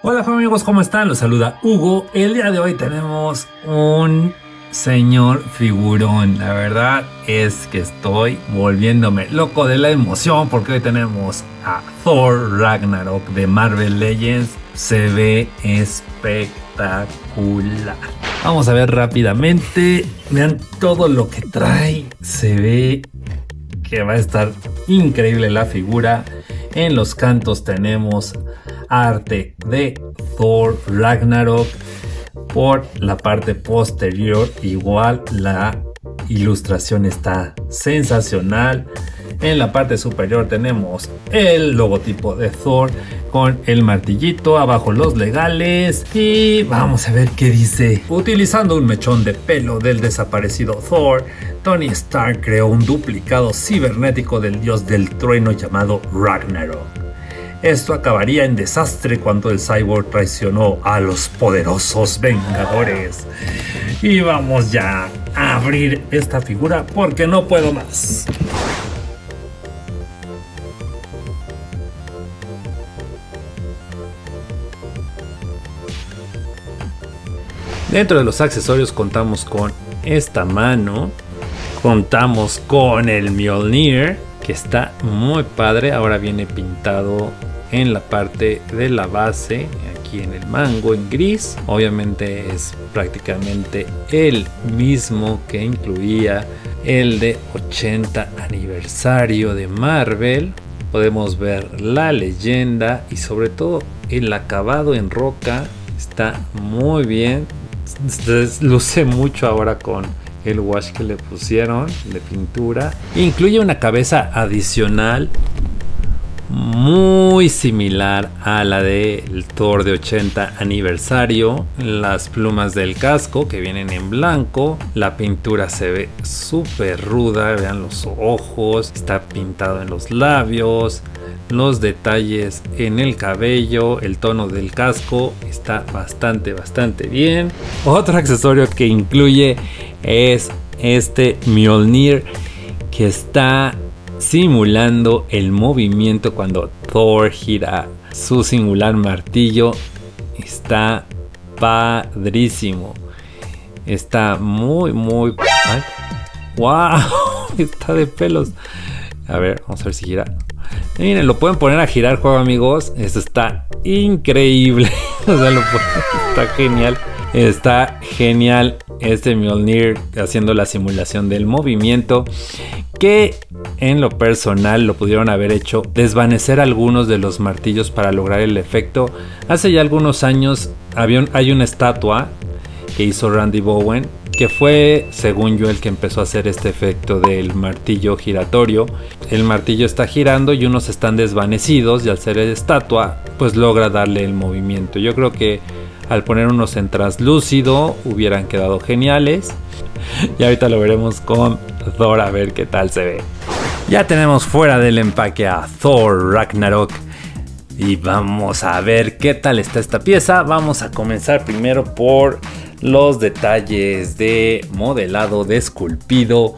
Hola amigos, ¿cómo están? Los saluda Hugo. El día de hoy tenemos un señor figurón. La verdad es que estoy volviéndome loco de la emoción porque hoy tenemos a Thor Ragnarok de Marvel Legends. Se ve espectacular. Vamos a ver rápidamente. Vean todo lo que trae. Se ve que va a estar increíble la figura. En los cantos tenemos arte de Thor Ragnarok. Por la parte posterior igual la ilustración está sensacional. En la parte superior tenemos el logotipo de Thor con el martillito, abajo los legales y vamos a ver qué dice. Utilizando un mechón de pelo del desaparecido Thor, Tony Stark creó un duplicado cibernético del dios del trueno llamado Ragnarok. Esto acabaría en desastre cuando el cyborg traicionó a los poderosos Vengadores. Y vamos ya a abrir esta figura porque no puedo más. Dentro de los accesorios contamos con esta mano, contamos con el Mjolnir, que está muy padre, ahora viene pintado en la parte de la base aquí en el mango en gris. Obviamente es prácticamente el mismo que incluía el de 80 aniversario de Marvel. Podemos ver la leyenda y sobre todo el acabado en roca está muy bien. Luce mucho ahora con el wash que le pusieron de pintura. Incluye una cabeza adicional muy similar a la del Thor de 80 aniversario. Las plumas del casco que vienen en blanco. La pintura se ve súper ruda. Vean los ojos. Está pintado en los labios. Los detalles en el cabello. El tono del casco está bastante, bastante bien. Otro accesorio que incluye es este Mjolnir que está simulando el movimiento cuando Thor gira su singular martillo. Está padrísimo. Está muy, muy... ¡Wow! Está de pelos. A ver, vamos a ver si gira. Miren, lo pueden poner a girar, juego amigos. Esto está increíble. o sea, lo está genial. Está genial este Mjolnir haciendo la simulación del movimiento que en lo personal lo pudieron haber hecho desvanecer algunos de los martillos para lograr el efecto. Hace ya algunos años hay una estatua que hizo Randy Bowen que fue según yo el que empezó a hacer este efecto del martillo giratorio. El martillo está girando y unos están desvanecidos y al ser estatua pues logra darle el movimiento. Yo creo que al poner unos en translúcido hubieran quedado geniales. Y ahorita lo veremos con Thor a ver qué tal se ve. Ya tenemos fuera del empaque a Thor Ragnarok. Y vamos a ver qué tal está esta pieza. Vamos a comenzar primero por los detalles de modelado, de esculpido.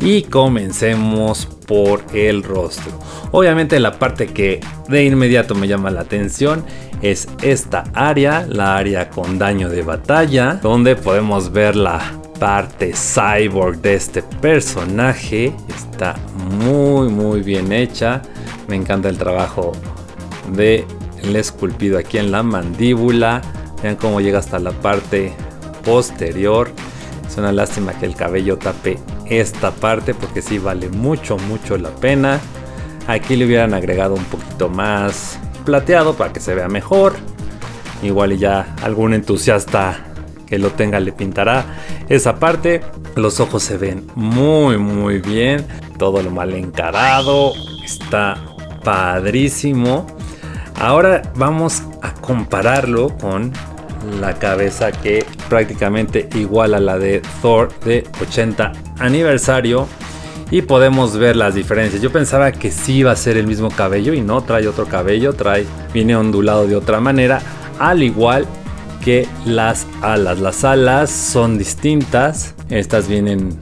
Y comencemos por el rostro. Obviamente la parte que de inmediato me llama la atención es esta área, la área con daño de batalla, donde podemos ver la parte cyborg de este personaje. Está muy muy bien hecha. Me encanta el trabajo de el esculpido aquí en la mandíbula. Vean cómo llega hasta la parte posterior. Es una lástima que el cabello tape esta parte porque sí vale mucho mucho la pena. Aquí le hubieran agregado un poquito más plateado para que se vea mejor. Igual y ya algún entusiasta que lo tenga le pintará esa parte. Los ojos se ven muy muy bien. Todo lo mal encarado. Está padrísimo. Ahora vamos a compararlo con la cabeza que prácticamente igual a la de Thor de 80 aniversario y podemos ver las diferencias. Yo pensaba que sí iba a ser el mismo cabello y no, trae otro cabello, trae viene ondulado de otra manera, al igual que las alas. Las alas son distintas, estas vienen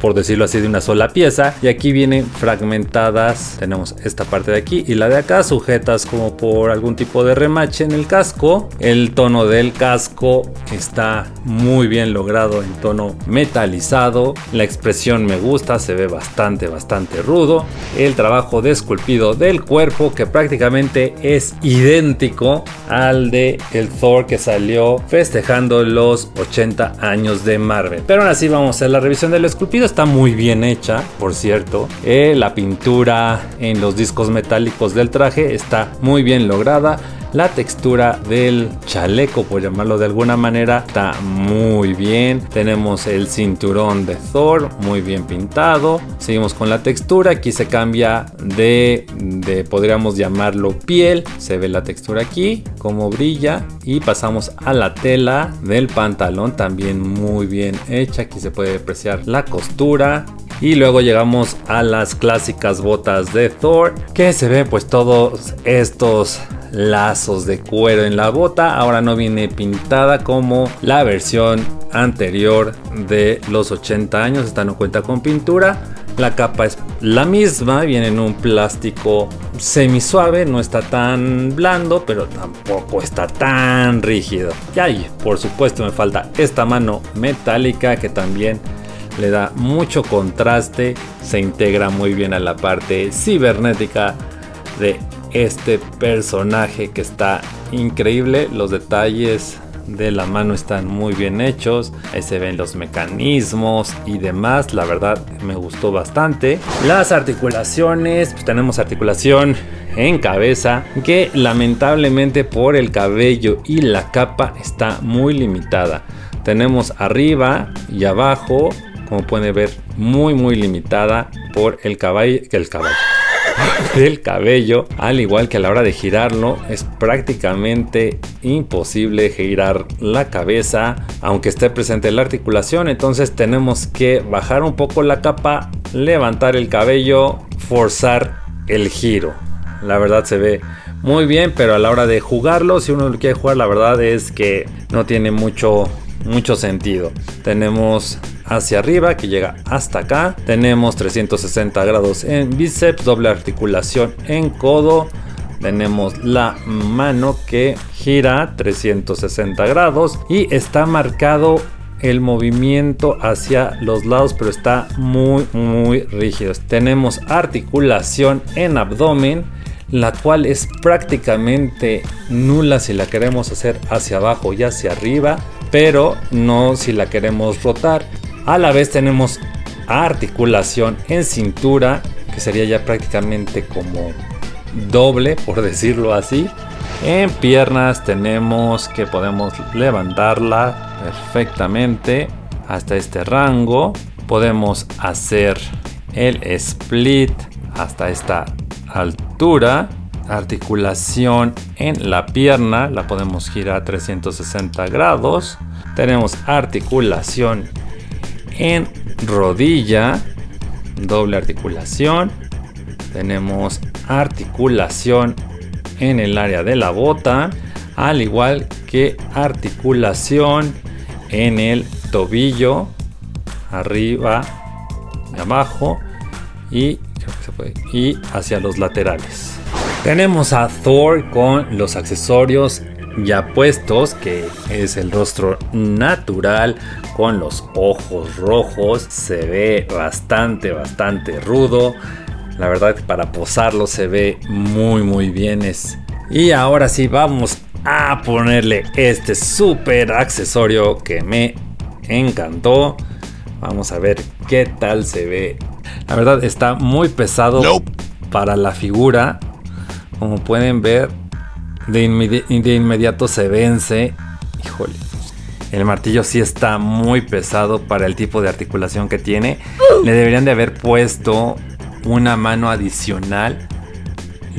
por decirlo así, de una sola pieza. Y aquí vienen fragmentadas. Tenemos esta parte de aquí y la de acá sujetas como por algún tipo de remache en el casco. El tono del casco está muy bien logrado en tono metalizado. La expresión me gusta, se ve bastante, bastante rudo. El trabajo de esculpido del cuerpo que prácticamente es idéntico al de el Thor que salió festejando los 80 años de Marvel. Pero aún así vamos a hacer la revisión del esculpido. Está muy bien hecha, por cierto. Eh, la pintura en los discos metálicos del traje está muy bien lograda. La textura del chaleco, por llamarlo de alguna manera, está muy bien. Tenemos el cinturón de Thor, muy bien pintado. Seguimos con la textura. Aquí se cambia de, de podríamos llamarlo piel. Se ve la textura aquí, como brilla. Y pasamos a la tela del pantalón, también muy bien hecha. Aquí se puede apreciar la costura. Y luego llegamos a las clásicas botas de Thor, que se ve pues todos estos lazos de cuero en la bota. Ahora no viene pintada como la versión anterior de los 80 años. Esta no cuenta con pintura. La capa es la misma, viene en un plástico semi suave, no está tan blando, pero tampoco está tan rígido. Y ahí, por supuesto, me falta esta mano metálica que también le da mucho contraste, se integra muy bien a la parte cibernética de este personaje que está increíble. Los detalles de la mano están muy bien hechos. Ahí se ven los mecanismos y demás. La verdad me gustó bastante. Las articulaciones, pues tenemos articulación en cabeza que lamentablemente por el cabello y la capa está muy limitada. Tenemos arriba y abajo, como pueden ver, muy muy limitada por el caballo, el caballo del cabello, al igual que a la hora de girarlo, es prácticamente imposible girar la cabeza, aunque esté presente la articulación. Entonces tenemos que bajar un poco la capa, levantar el cabello, forzar el giro. La verdad se ve muy bien, pero a la hora de jugarlo, si uno lo quiere jugar, la verdad es que no tiene mucho, mucho sentido. Tenemos hacia arriba que llega hasta acá. Tenemos 360 grados en bíceps, doble articulación en codo. Tenemos la mano que gira 360 grados y está marcado el movimiento hacia los lados, pero está muy, muy rígido. Tenemos articulación en abdomen, la cual es prácticamente nula si la queremos hacer hacia abajo y hacia arriba, pero no si la queremos rotar. A la vez tenemos articulación en cintura, que sería ya prácticamente como doble, por decirlo así. En piernas tenemos que podemos levantarla perfectamente hasta este rango. Podemos hacer el split hasta esta altura. Articulación en la pierna la podemos girar a 360 grados. Tenemos articulación en rodilla, doble articulación. Tenemos articulación en el área de la bota, al igual que articulación en el tobillo, arriba y abajo y, y hacia los laterales. Tenemos a Thor con los accesorios ya puestos, que es el rostro natural con los ojos rojos. Se ve bastante, bastante rudo. La verdad para posarlo se ve muy, muy bien. Y ahora sí, vamos a ponerle este super accesorio que me encantó. Vamos a ver qué tal se ve. La verdad está muy pesado para la figura. Como pueden ver, de, inmediato se vence. Híjole. El martillo sí está muy pesado para el tipo de articulación que tiene. Le deberían de haber puesto una mano adicional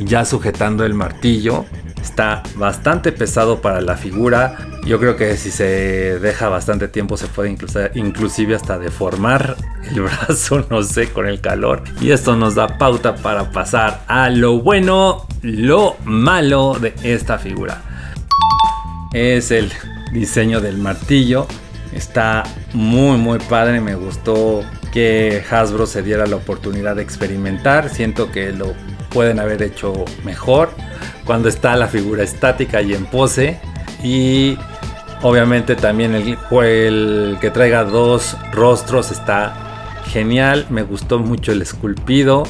ya sujetando el martillo. Está bastante pesado para la figura. Yo creo que si se deja bastante tiempo se puede inclusive hasta deformar el brazo, no sé, con el calor. Y esto nos da pauta para pasar a lo bueno, lo malo de esta figura. Es el diseño del martillo. Está muy muy padre, me gustó que Hasbro se diera la oportunidad de experimentar. Siento que lo pueden haber hecho mejor cuando está la figura estática y en pose. Y obviamente también el, que traiga dos rostros está genial. Me gustó mucho el esculpido.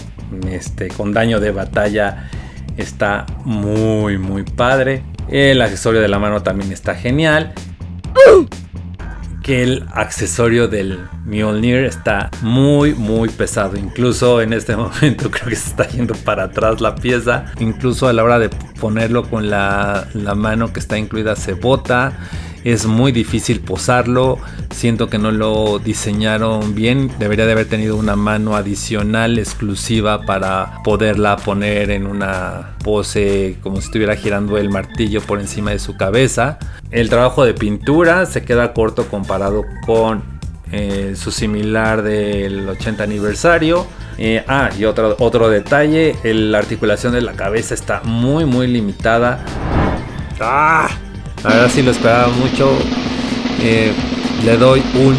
Este, con daño de batalla está muy muy padre. El accesorio de la mano también está genial. El accesorio del Mjolnir está muy muy pesado. Incluso en este momento creo que se está yendo para atrás la pieza. Incluso a la hora de ponerlo con la, la mano que está incluida se bota es muy difícil posarlo. Siento que no lo diseñaron bien. Debería de haber tenido una mano adicional exclusiva para poderla poner en una pose como si estuviera girando el martillo por encima de su cabeza. El trabajo de pintura se queda corto comparado con eh, su similar del 80 aniversario. Eh, ah, y otro, otro detalle, la articulación de la cabeza está muy muy limitada. ¡Ah! La verdad sí lo esperaba mucho. Eh, le doy un,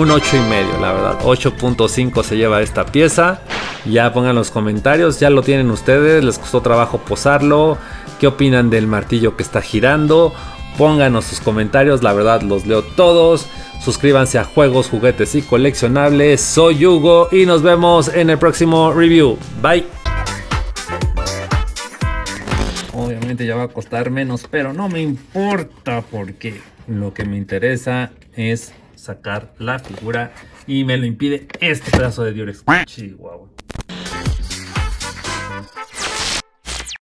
un 8 y medio, la verdad. 8.5 se lleva esta pieza. Ya pongan los comentarios, ya lo tienen ustedes, les costó trabajo posarlo. ¿Qué opinan del martillo que está girando? Pónganos sus comentarios, la verdad los leo todos. Suscríbanse a Juegos, Juguetes y Coleccionables. Soy Hugo y nos vemos en el próximo review. Bye obviamente ya va a costar menos, pero no me importa porque lo que me interesa es sacar la figura y me lo impide este pedazo de Durex. Chihuahua.